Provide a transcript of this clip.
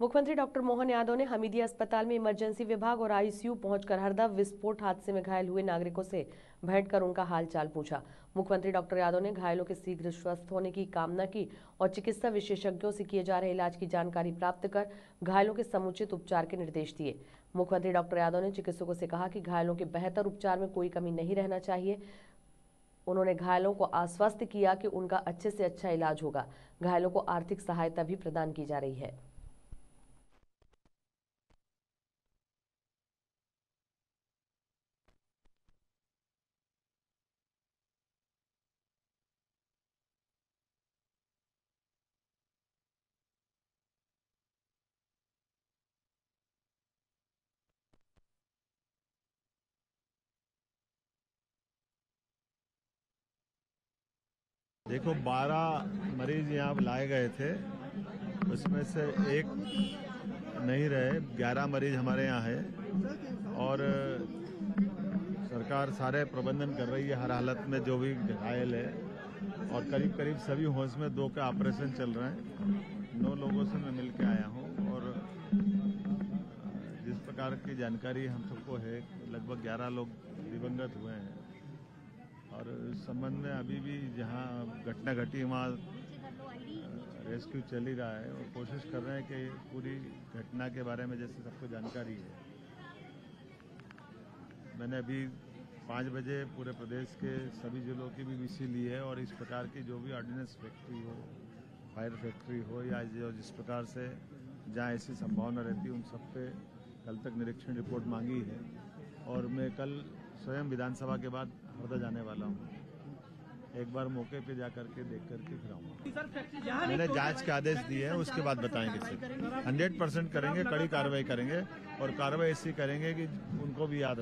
मुख्यमंत्री डॉक्टर मोहन यादव ने हमीदिया अस्पताल में इमरजेंसी विभाग और आईसीयू पहुंचकर हरदा विस्फोट हादसे में घायल हुए नागरिकों से भेंट कर उनका हालचाल पूछा। मुख्यमंत्री डॉक्टर यादव ने घायलों के शीघ्र स्वस्थ होने की कामना की और चिकित्सा विशेषज्ञों से किए जा रहे इलाज की जानकारी प्राप्त कर घायलों के समुचित उपचार के निर्देश दिए। मुख्यमंत्री डॉक्टर यादव ने चिकित्सकों से कहा कि घायलों के बेहतर उपचार में कोई कमी नहीं रहना चाहिए। उन्होंने घायलों को आश्वस्त किया कि उनका अच्छे से अच्छा इलाज होगा। घायलों को आर्थिक सहायता भी प्रदान की जा रही है। देखो 12 मरीज़ यहाँ लाए गए थे। उसमें से एक नहीं रहे 11 मरीज़ हमारे यहाँ है। और, सरकार सारे प्रबंधन कर रही है, हर हालत में जो भी घायल है। और करीब करीब सभी होश में दो का ऑपरेशन चल रहा है। नौ लोगों से मैं मिल के आया हूँ और, जिस प्रकार की जानकारी हम सबको है, लगभग 11 लोग दिवंगत हुए हैं। और इस संबंध में अभी भी जहाँ घटना घटी वहाँ रेस्क्यू चल ही रहा है और कोशिश कर रहे हैं कि पूरी घटना के बारे में जैसे सबको जानकारी है। मैंने अभी पाँच बजे पूरे प्रदेश के सभी जिलों की भी विसी ली है और इस प्रकार की जो भी ऑर्डिनेंस फैक्ट्री हो फायर फैक्ट्री हो या जो जिस प्रकार से जहाँ ऐसी संभावना रहती है उन सब पे कल तक निरीक्षण रिपोर्ट मांगी है। और मैं कल स्वयं विधानसभा के बाद हरदा जाने वाला हूँ। एक बार मौके पे जा करके देख करके फिर आऊँगा। मैंने जाँच के आदेश दिए हैं, उसके बाद बताएँगे सर हंड्रेड परसेंट करेंगे, कड़ी कार्रवाई करेंगे और कार्रवाई ऐसी करेंगे कि उनको भी याद